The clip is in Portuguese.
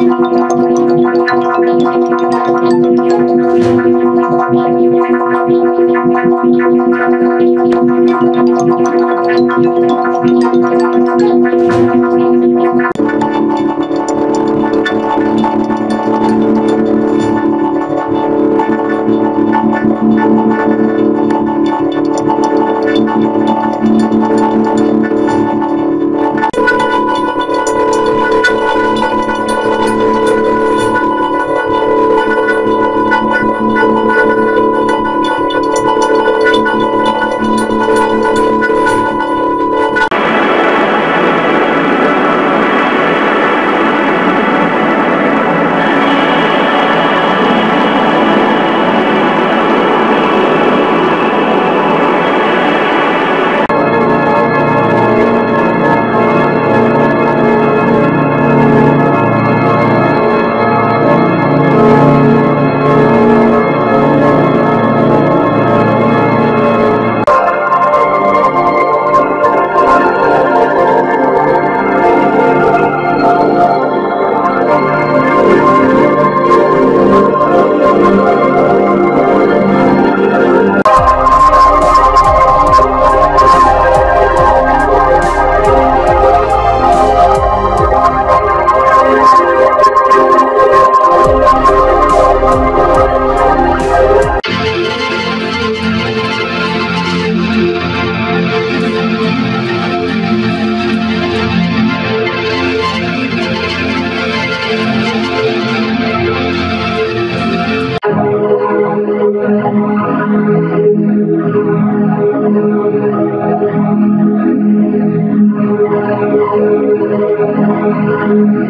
Música